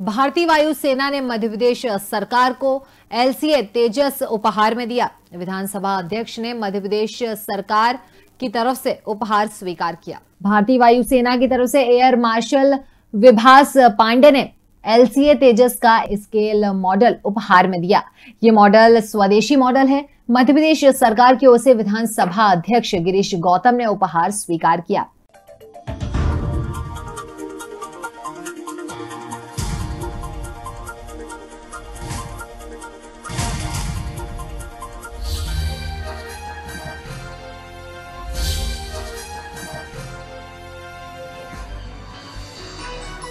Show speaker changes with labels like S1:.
S1: भारतीय वायुसेना ने मध्य प्रदेश सरकार को एलसीए तेजस उपहार में दिया। विधानसभा अध्यक्ष ने मध्य प्रदेश सरकार की तरफ़ से उपहार स्वीकार किया। भारतीय वायुसेना की तरफ़ से एयर मार्शल विभास पांडे ने एलसीए तेजस का स्केल मॉडल उपहार में दिया। ये मॉडल स्वदेशी मॉडल है। मध्य प्रदेश सरकार की ओर से विधानसभा अध्यक्ष गिरीश गौतम ने उपहार स्वीकार किया।